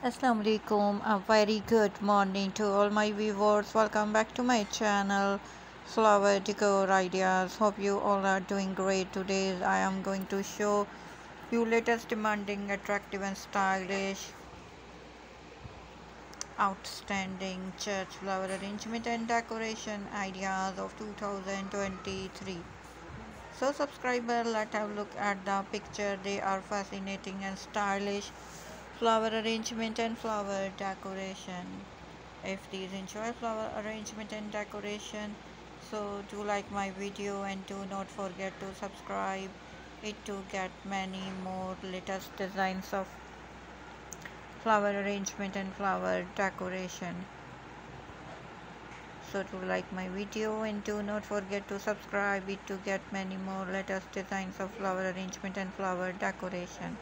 Assalamu alaikum a very good morning to all my viewers. Welcome back to my channel flower decor ideas. Hope you all are doing great. Today I am going to show you latest demanding attractive and stylish outstanding church flower arrangement and decoration ideas of 2023 so subscriber let's have a look at the picture. They are fascinating and stylish flower arrangement and flower decoration. If these enjoy flower arrangement and decoration so do like my video and do not forget to subscribe. It to get many more latest designs of flower arrangement and flower decoration. So do like my video and do not forget to subscribe. It to get many more latest designs of flower arrangement and flower decoration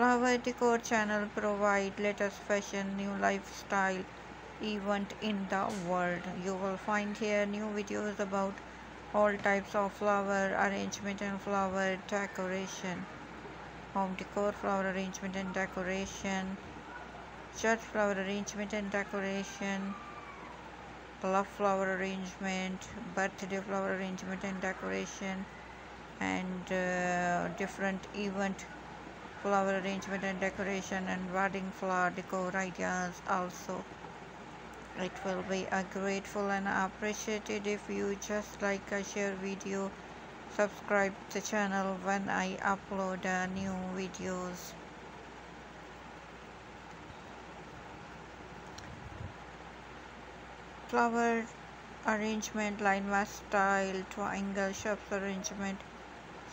Flower Decor channel provide latest fashion, new lifestyle event in the world. You will find here new videos about all types of flower arrangement and flower decoration. Home decor, flower arrangement and decoration. Church flower arrangement and decoration. Love flower arrangement, birthday flower arrangement and decoration and uh, different event flower arrangement and decoration and wedding flower decor ideas also. It will be a grateful and appreciated if you just like a share video subscribe the channel when i upload uh, new videos. Flower arrangement line style triangle shapes arrangement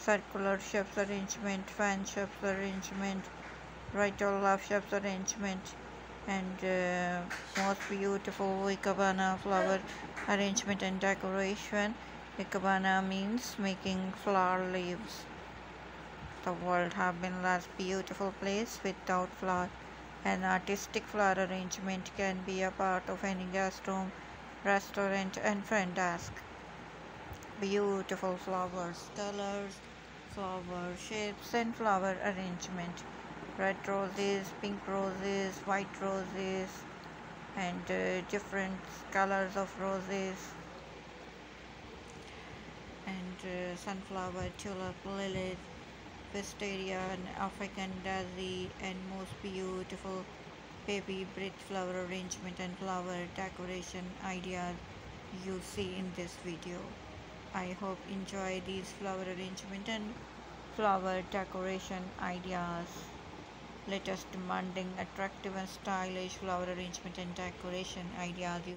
circular shapes arrangement, fan shapes arrangement, right or left shapes arrangement, and uh, most beautiful ikebana flower arrangement and decoration. Ikebana means making flower leaves. The world have been less beautiful place without flower. An artistic flower arrangement can be a part of any guest room, restaurant and front desk beautiful flowers, colors, flower shapes and flower arrangement. Red roses, pink roses, white roses and uh, different colors of roses and uh, sunflower, tulip, lily, wisteria and African daisy and most beautiful baby bridge flower arrangement and flower decoration ideas you see in this video. I hope enjoy these flower arrangement and flower decoration ideas. Let us demanding attractive and stylish flower arrangement and decoration ideas.